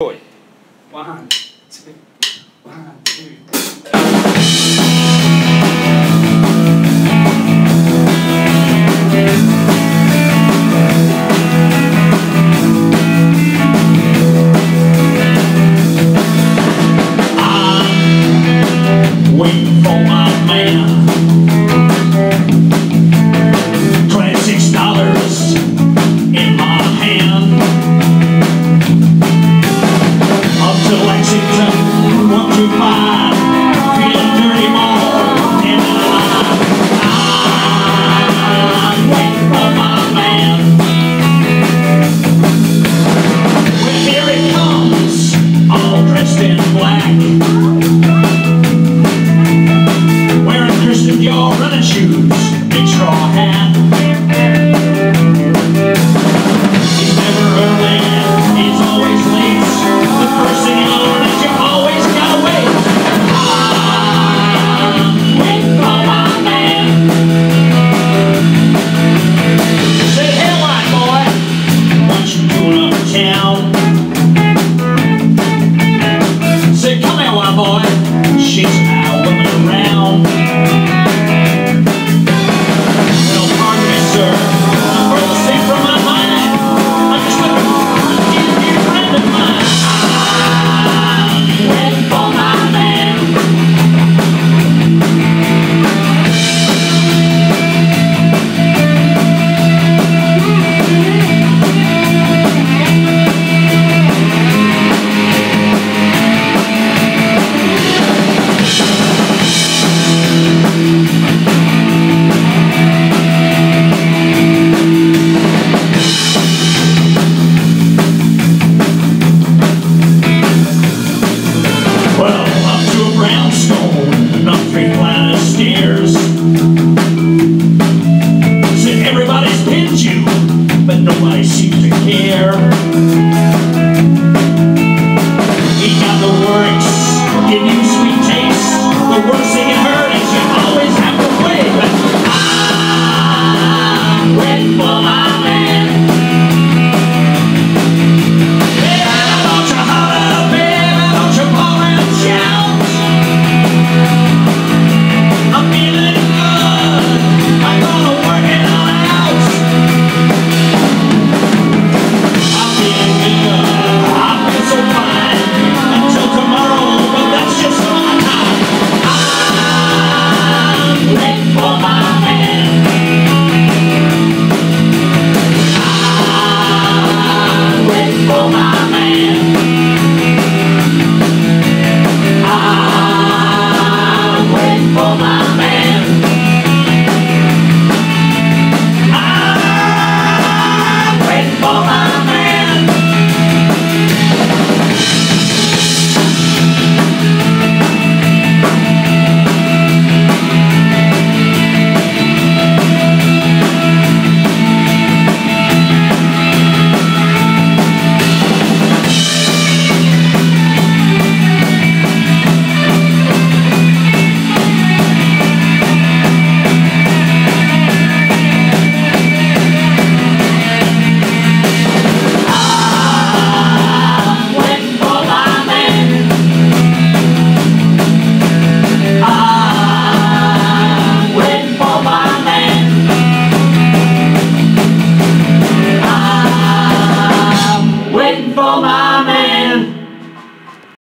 Boy. One, two, one, two. Yeah.